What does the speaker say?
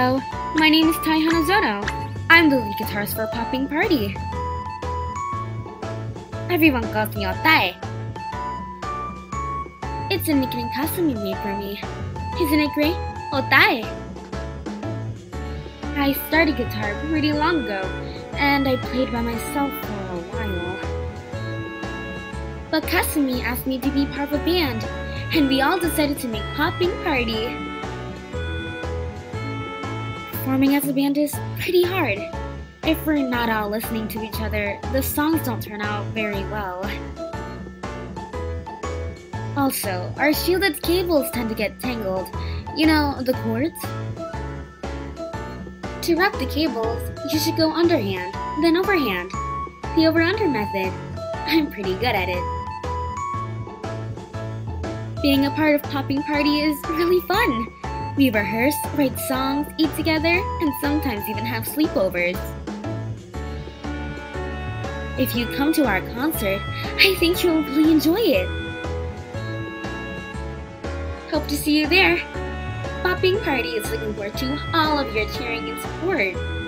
My name is Tae Hanazono. I'm the lead guitarist for Popping Party. Everyone calls me Otae. It's a nickname Kasumi made for me. Isn't it great? Otae! I started guitar pretty long ago, and I played by myself for a while. But Kasumi asked me to be part of a band, and we all decided to make Popping Party. Forming as a band is pretty hard. If we're not all listening to each other, the songs don't turn out very well. Also, our shielded cables tend to get tangled. You know, the cords? To wrap the cables, you should go underhand, then overhand. The over-under method. I'm pretty good at it. Being a part of Popping Party is really fun. We rehearse, write songs, eat together, and sometimes even have sleepovers. If you come to our concert, I think you'll really enjoy it. Hope to see you there. Popping Party is looking forward to all of your cheering and support.